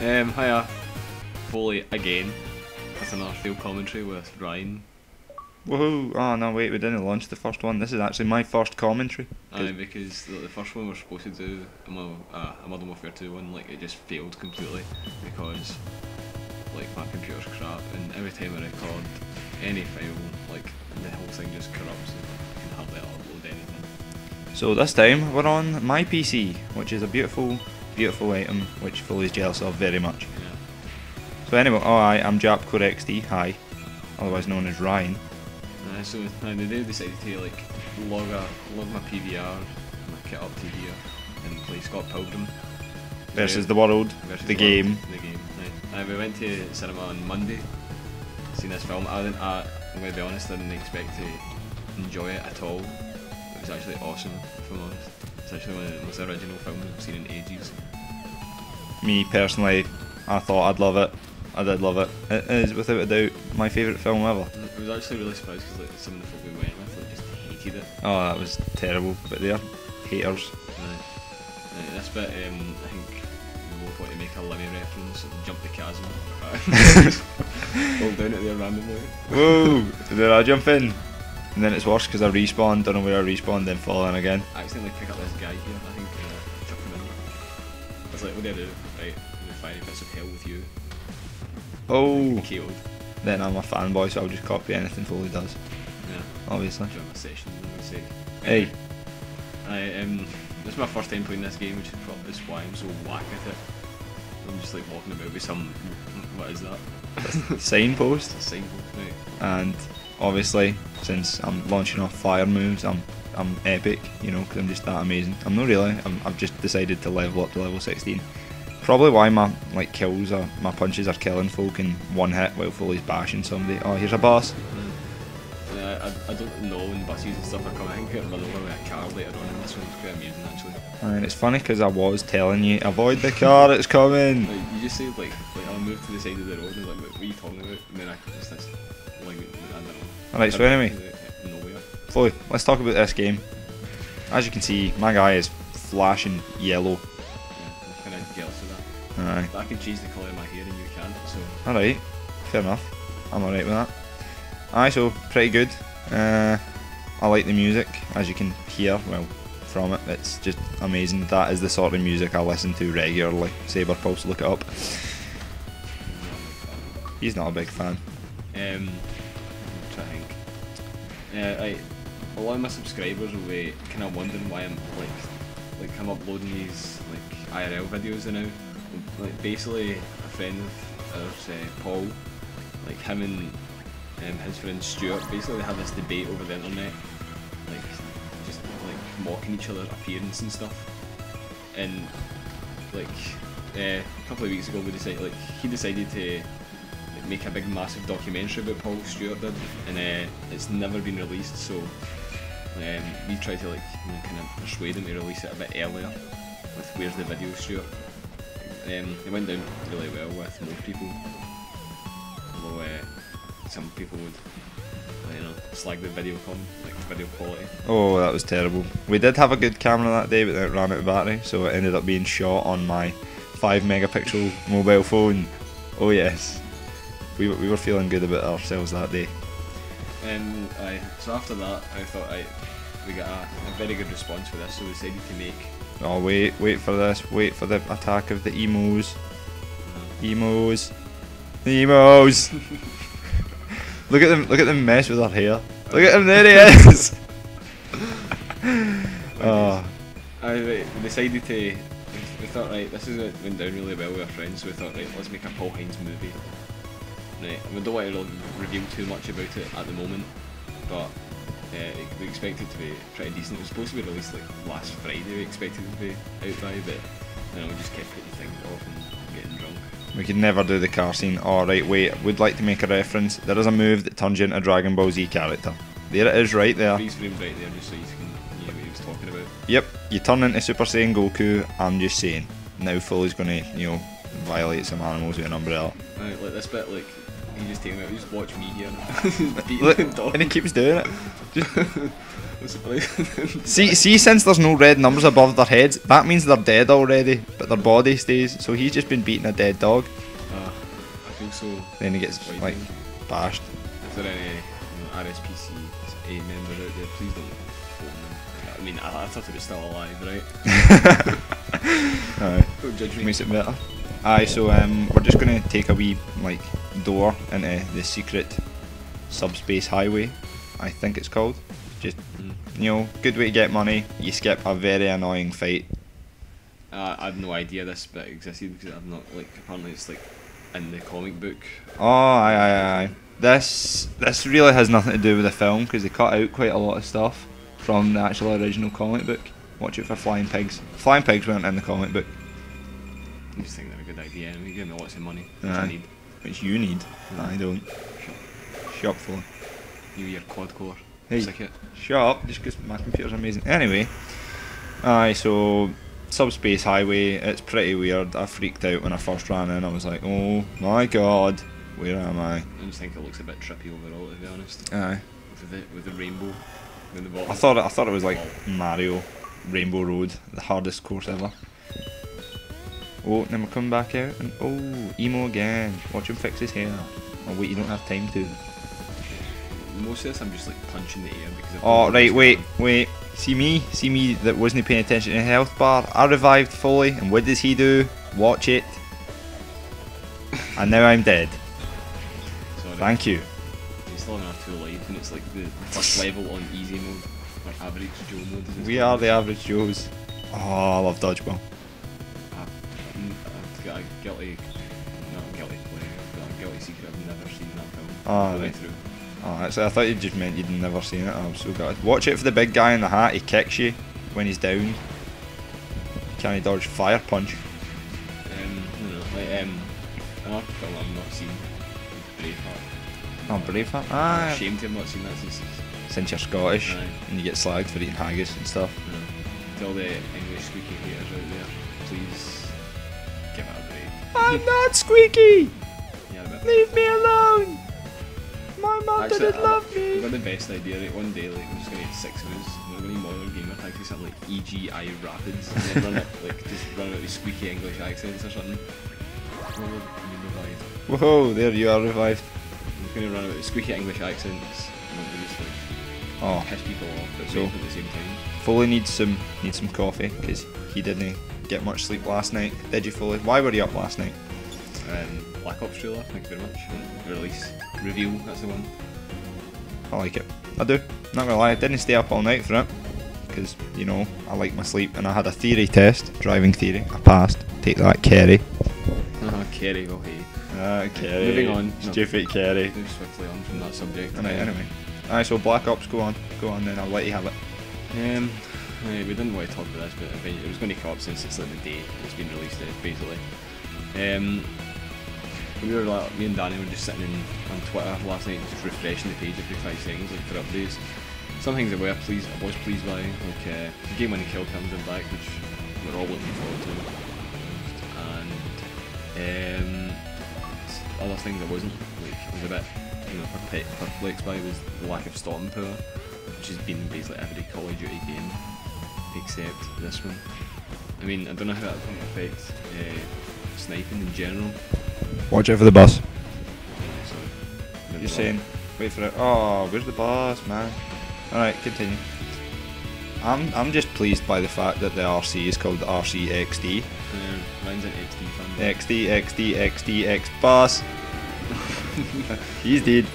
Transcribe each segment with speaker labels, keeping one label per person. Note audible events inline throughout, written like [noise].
Speaker 1: Um, hiya, Foley again. That's another field commentary with Ryan.
Speaker 2: Woohoo! Oh no, wait, we didn't launch the first one. This is actually my first commentary.
Speaker 1: Aye, because the, the first one we are supposed to do a, uh, a Modern Warfare 2 one, like it just failed completely because like my computer's crap and every time I record any file, like the whole thing just corrupts and I can hardly upload anything.
Speaker 2: So this time we're on my PC, which is a beautiful, beautiful item which Foley's jealous of very much.
Speaker 1: Yeah.
Speaker 2: So anyway, oh I am Japcore XD, hi, otherwise known as Ryan.
Speaker 1: Uh, so uh, the day I decided to like log a log my PVR, my kit up to here, and play Scott Pilgrim
Speaker 2: Versus the world,
Speaker 1: versus
Speaker 2: the
Speaker 1: world,
Speaker 2: game.
Speaker 1: The game. Right. Uh, we went to cinema on Monday. Seen this film. I didn't. I, I'm gonna be honest. I didn't expect to enjoy it at all. It was actually awesome, if I'm honest. It's actually one of the most original films we've seen in ages.
Speaker 2: Me personally, I thought I'd love it. I did love it. It is without a doubt my favourite film ever.
Speaker 1: I was actually really surprised because like some of the folk we went with like, just hated it.
Speaker 2: Oh, that was terrible, but they're haters.
Speaker 1: Right. Right, this bit, um, I think we both want to make a Lemmy reference and jump the chasm. [laughs] Fall down it there randomly.
Speaker 2: Whoa! then I jump in, and then it's worse because I respawn, don't know where I respawn, then fall in again.
Speaker 1: I accidentally pick up this guy here, I think, uh, chuck him in. I was like, what do I do? Right, I'm gonna bits of hell with you.
Speaker 2: Oh!
Speaker 1: Killed.
Speaker 2: Then I'm a fanboy, so I'll just copy anything Foley does,
Speaker 1: Yeah.
Speaker 2: obviously.
Speaker 1: Join my session, for sake.
Speaker 2: Hey,
Speaker 1: I, um, this is my first time playing this game, which is probably why I'm so whack at it. I'm just like walking about with some, what is that?
Speaker 2: signpost, [laughs]
Speaker 1: signboard, right?
Speaker 2: and obviously, since I'm launching off fire moves, I'm I'm epic, you know, because I'm just that amazing. I'm not really. I'm, I've just decided to level up to level 16. Probably why my like kills are my punches are killing folk in one hit while Foley's bashing somebody. Oh, here's a boss. Mm.
Speaker 1: Yeah, I, I don't know when buses and stuff are coming. I think I run over with a car later on and this one's It's quite amusing actually.
Speaker 2: And it's funny because I was telling you, avoid the car, it's coming.
Speaker 1: Like, you just say like, like I'll move to the side of the road and like, what are you talking about? And then I just like, I.
Speaker 2: Alright, so anyway. Foley, let's talk about this game. As you can see, my guy is flashing yellow.
Speaker 1: Yeah, I'm kind of of that. But I can change the colour of my hair and you can't, so.
Speaker 2: Alright, fair enough. I'm alright with that. Aye, so pretty good. Uh, I like the music, as you can hear, well, from it. It's just amazing. That is the sort of music I listen to regularly. Sabrepulse, look it up. He's not a big fan.
Speaker 1: Um, Yeah, I, a lot of my subscribers will be kind of wondering why I'm like, like I'm uploading these like IRL videos now. Like basically, a friend of ours, uh, Paul, like him and um, his friend Stuart, basically they had this debate over the internet, like just like mocking each other's appearance and stuff. And like uh, a couple of weeks ago, we decided like he decided to make a big massive documentary about Paul Stewart did, and uh, it's never been released. So um, we tried to like you know, kind of persuade him to release it a bit earlier with where's the video Stewart. Um, it went down really well with most people, although uh, some people would. You know, slag the video com, like video quality.
Speaker 2: Oh, that was terrible. We did have a good camera that day, but then it ran out of battery, so it ended up being shot on my 5 megapixel mobile phone. Oh, yes. We, were- we were feeling good about ourselves that day.
Speaker 1: And I so after that, I thought I we got a, a very good response for this, so we decided to make.
Speaker 2: Oh, wait, wait for this. Wait for the attack of the emos. Uh-huh. Emos. The emos. [laughs] look at them, look at them mess with her hair. Look at him, there he is. [laughs] oh,
Speaker 1: I we decided to. We thought right, this is went down really well with our friends, so we thought right, let's make a Paul Hines movie. Right, we don't want to reveal too much about it at the moment, but uh, we expect it to be pretty decent. It was supposed to be released like last Friday. We expected it to be out by, but you know, we just kept putting things off and getting drunk.
Speaker 2: we could never do the car scene. Oh, right, wait, would like to make a reference. There is a move that turns you into a Dragon Ball Z character. There it is, right there.
Speaker 1: Freeze frame right there, just so you can hear what he was talking about.
Speaker 2: Yep, you turn into Super Saiyan Goku. I'm just saying. Now Foley's gonna, you know, violate some animals with an umbrella.
Speaker 1: Right, like this bit, like You just out. You just watch me here. [laughs]
Speaker 2: Look, and he keeps doing it. [laughs] [laughs] See, see, since there's no red numbers above their heads, that means they're dead already, but their body stays. So he's just been beating a dead dog.
Speaker 1: Uh, I feel so.
Speaker 2: Then he gets like bashed.
Speaker 1: Is there any you know, RSPC A member out there? Please don't phone them. I mean, I, I thought it was still alive, right?
Speaker 2: Alright,
Speaker 1: Don't judge me.
Speaker 2: makes it better. Aye, so um, we're just gonna take a wee like door into the secret subspace highway. I think it's called. Just
Speaker 1: Mm.
Speaker 2: you know, good way to get money. You skip a very annoying fight.
Speaker 1: Uh, I had no idea this bit existed because I've not like apparently it's like in the comic book.
Speaker 2: Oh, aye, aye, aye. This this really has nothing to do with the film because they cut out quite a lot of stuff from the actual original comic book. Watch it for flying pigs. Flying pigs weren't in the comic book,
Speaker 1: I just think they're a good idea. and we give me lots of money, which. I need.
Speaker 2: Which you need. I don't. Shop full.
Speaker 1: New Year quad core.
Speaker 2: Hey.
Speaker 1: Sick it.
Speaker 2: Shut up, just because my computer's amazing. Anyway, aye, so subspace highway, it's pretty weird. I freaked out when I first ran in. I was like, oh my god, where am I?
Speaker 1: I just think it looks a bit trippy overall, to be honest.
Speaker 2: Aye.
Speaker 1: With the with the rainbow in the bottom.
Speaker 2: I thought I thought it was like Mario, Rainbow Road, the hardest course ever. Oh, then we're coming back out, and oh, emo again. Watch him fix his hair. Oh wait, you don't have time to.
Speaker 1: Most of this I'm just like punching the air because.
Speaker 2: Oh right, wait,
Speaker 1: going
Speaker 2: wait. See me, see me that wasn't paying attention to the health bar. I revived fully, and what does he do? Watch it. [laughs] and now I'm dead.
Speaker 1: Sorry.
Speaker 2: Thank you.
Speaker 1: You still have two lives, and it's like the first [laughs] level on easy mode, or average Joe mode.
Speaker 2: We are the average Joes. Oh, I love dodgeball.
Speaker 1: A guilty, not a guilty play, I've a guilty secret. I've never seen that film.
Speaker 2: Ah,
Speaker 1: all
Speaker 2: right.
Speaker 1: through.
Speaker 2: Oh, actually, I thought you just meant you'd never seen it. I'm so glad. Watch it for the big guy in the hat. He kicks you when he's down. Can he dodge fire punch?
Speaker 1: Um, no, no, like um, another film I've not seen, Braveheart.
Speaker 2: Oh, Braveheart.
Speaker 1: I'm
Speaker 2: Ah,
Speaker 1: ashamed to have not seen that since.
Speaker 2: since you're Scottish
Speaker 1: Aye.
Speaker 2: and you get slagged for eating haggis and stuff.
Speaker 1: Know, all the English squeaky haters out
Speaker 2: I'm not squeaky.
Speaker 1: Yeah.
Speaker 2: Leave me alone. My mum
Speaker 1: Actually,
Speaker 2: didn't
Speaker 1: I-
Speaker 2: love
Speaker 1: I've got the best idea. Right, one day, like, we're just gonna get six of us. We're gonna modern gamer tags with something like EGI Rapids, and then run it [laughs] like just run out with squeaky English accents or something.
Speaker 2: Whoa, there you are revived.
Speaker 1: We're gonna run out with squeaky English accents, and we're just like
Speaker 2: Oh,
Speaker 1: piss people off, but
Speaker 2: so,
Speaker 1: at the same time.
Speaker 2: Foley needs some needs some coffee because he didn't get much sleep last night. Did you, Foley? Why were you up last night?
Speaker 1: Um, Black Ops trailer, thank you very much. Release review, that's the one.
Speaker 2: I like it. I do. Not gonna lie, I didn't stay up all night for it because you know I like my sleep, and I had a theory test, driving theory. I passed. Take that, Kerry.
Speaker 1: Uh-huh, Kerry, oh hey.
Speaker 2: Ah, Kerry.
Speaker 1: Moving on. No.
Speaker 2: Stupid Kerry.
Speaker 1: Move swiftly on from that subject.
Speaker 2: Alright, anyway. Alright, so Black Ops, go on. Go on then, I'll let you have it.
Speaker 1: Um, eh, we didn't want to talk about this, but it was going to come up since it's like the day it's been released, eh, basically. Um, we were like, me and Danny were just sitting in, on Twitter last night, just refreshing the page every five seconds, like for updates. Some things I were pleased, I was pleased by, like uh, Game Winning Kill Cams are back, which we're all looking forward to. And um, other things I wasn't, like, was a bit, you know, perplexed by was the lack of stopping power which has been in basically every Call of Duty game except this one. I mean, I don't know how that's going to affect uh, sniping in general.
Speaker 2: Watch out for the bus.
Speaker 1: So,
Speaker 2: You're saying, wait for it. Oh, where's the bus, man? Alright, continue. I'm, I'm just pleased by the fact that the RC is called the RC XD.
Speaker 1: Uh, Ryan's an XD fan.
Speaker 2: XD, XD, XD, X bus. [laughs] He's dead.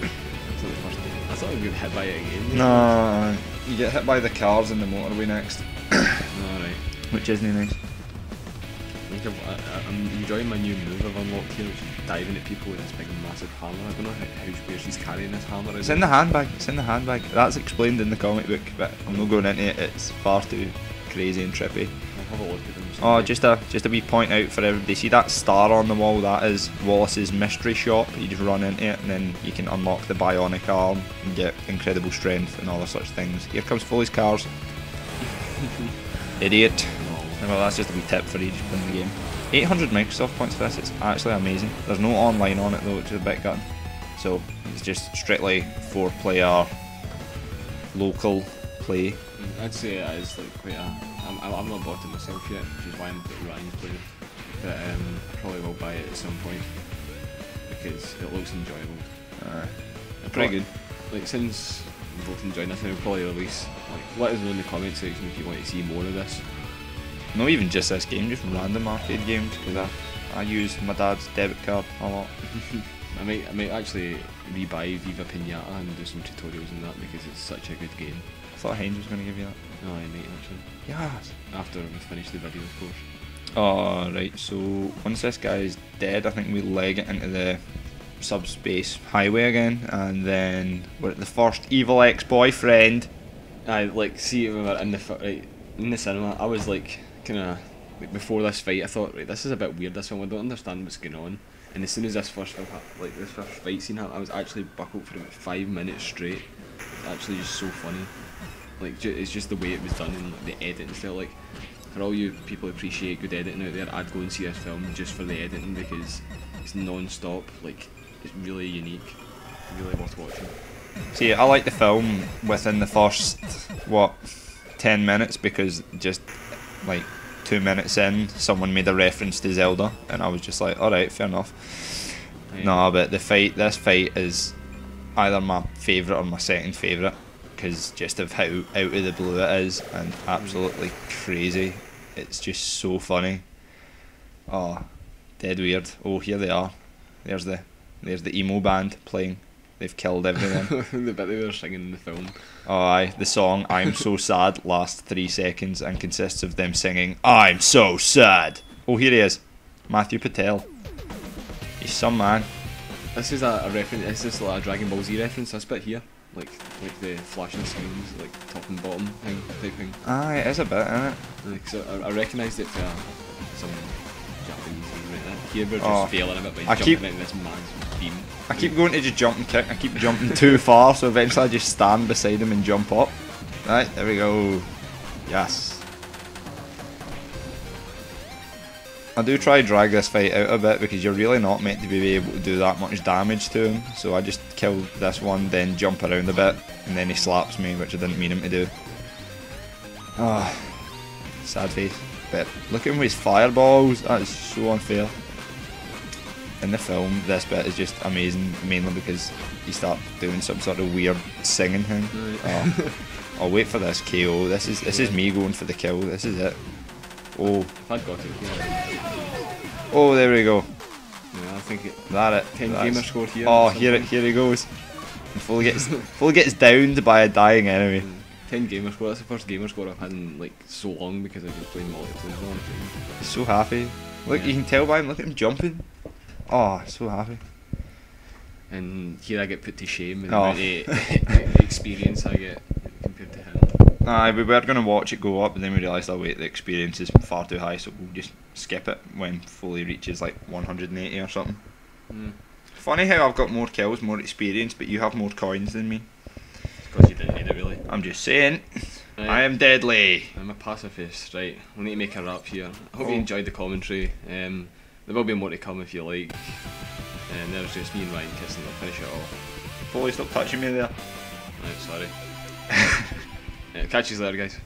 Speaker 1: That's not the first game. I thought I would get hit by it again.
Speaker 2: No, you get hit by the cars in the motorway next,
Speaker 1: Alright.
Speaker 2: which isn't nice.
Speaker 1: I think I've, I, I'm enjoying my new move I've unlocked here, which is diving at people with this big massive hammer. I don't know how, how where she's carrying this hammer.
Speaker 2: It's in the handbag. It's in the handbag. That's explained in the comic book, but I'm not going into it. It's far too crazy and trippy.
Speaker 1: Have a look at them.
Speaker 2: Oh, just a just a wee point out for everybody. See that star on the wall? That is Wallace's mystery shop. You just run into it, and then you can unlock the bionic arm and get incredible strength and all the such things. Here comes Foley's cars. [laughs] Idiot.
Speaker 1: No.
Speaker 2: Well, that's just a wee tip for you just playing the game. 800 Microsoft points for this, it's actually amazing. There's no online on it though, which is a bit gutting. So it's just strictly four player local play.
Speaker 1: I'd say it is like quite a. I'm, I'm not bought it myself yet, which is why I'm putting Ryan's playing. But um, probably will buy it at some point because it looks enjoyable.
Speaker 2: Uh, pretty good.
Speaker 1: Like since we've both enjoyed this, I'll probably release. Like, let us know in the comment section if you want to see more of this.
Speaker 2: Not even just this game, just random arcade games, because I, I use my dad's debit card a lot. [laughs]
Speaker 1: I might, I might actually rebuy Viva Pinata and do some tutorials in that because it's such a good game.
Speaker 2: I thought Haynes was going to give you that.
Speaker 1: No, I might actually.
Speaker 2: Yes.
Speaker 1: After we finish the video, of course.
Speaker 2: Alright, so once this guy is dead, I think we leg it into the subspace highway again, and then we're at the first evil ex-boyfriend.
Speaker 1: I like see when we were in the right, in the cinema. I was like kind of like before this fight. I thought right, this is a bit weird. This one, I don't understand what's going on. And as soon as this first like this first fight scene happened, I was actually buckled for about five minutes straight. It's actually just so funny. Like ju- it's just the way it was done and like, the editing style. Like for all you people who appreciate good editing out there, I'd go and see this film just for the editing because it's non-stop. Like it's really unique, really worth watching.
Speaker 2: See, I like the film within the first, what, 10 minutes, because just like two minutes in, someone made a reference to Zelda, and I was just like, alright, fair enough.
Speaker 1: Um,
Speaker 2: No, but the fight, this fight is either my favourite or my second favourite because just of how out of the blue it is and mm. absolutely crazy. It's just so funny. Oh, dead weird. Oh, here they are. There's the there's the emo band playing. They've killed everything. [laughs]
Speaker 1: the bit they were singing in the film.
Speaker 2: oh, aye. The song "I'm So Sad" lasts three seconds and consists of them singing "I'm so sad." Oh, here he is, Matthew Patel. He's some man.
Speaker 1: This is a, a reference. This is like a Dragon Ball Z reference. This bit here, like like the flashing screens, like top and bottom thing type thing.
Speaker 2: Aye, it is a bit, isn't it?
Speaker 1: Like, so I, I recognised it for some Japanese thing right there. Here we're just
Speaker 2: Oh,
Speaker 1: failing a bit by
Speaker 2: I
Speaker 1: jumping
Speaker 2: keep-
Speaker 1: into this man's beam.
Speaker 2: I keep going to just jump and kick. I keep [laughs] jumping too far, so eventually I just stand beside him and jump up. Right, there we go. Yes. I do try drag this fight out a bit because you're really not meant to be able to do that much damage to him. So I just kill this one, then jump around a bit, and then he slaps me, which I didn't mean him to do. Ah, sad face. But look at him with his fireballs. That is so unfair in the film, this bit is just amazing, mainly because you start doing some sort of weird singing thing.
Speaker 1: Right.
Speaker 2: Oh, I'll wait for this KO. This is this is me going for the kill. This is it. Oh,
Speaker 1: If I'd got it, yeah,
Speaker 2: oh, there we go.
Speaker 1: yeah I think it.
Speaker 2: That it.
Speaker 1: Ten
Speaker 2: That's-
Speaker 1: gamer score here.
Speaker 2: Oh, here it, here he goes. And Foley gets Foley gets downed by a dying enemy.
Speaker 1: Mm, Ten gamer score. That's the first gamer score I've had in like so long because I've been playing multiplayer all the time.
Speaker 2: He's so happy. Look,
Speaker 1: Yeah.
Speaker 2: you can tell by him. Look at him jumping. Oh, so happy.
Speaker 1: And here I get put to shame with
Speaker 2: Oh.
Speaker 1: the experience I get compared to him.
Speaker 2: Aye, we were gonna watch it go up, but then we realised, oh wait, the experience is far too high, so we'll just skip it when Foley reaches like 180 or something.
Speaker 1: Mm.
Speaker 2: Funny how I've got more kills, more experience, but you have more coins than me.
Speaker 1: Because you didn't need it really.
Speaker 2: I'm just saying,
Speaker 1: Right.
Speaker 2: I am deadly.
Speaker 1: I'm a pacifist, right? We need to make a wrap here. I hope
Speaker 2: Oh.
Speaker 1: you enjoyed the commentary. Um, there will be more to come if you like. And there's just me and Ryan kissing. I'll finish it off.
Speaker 2: Foley stop touching me there.
Speaker 1: Right, sorry. [laughs] yeah, catch you later, guys.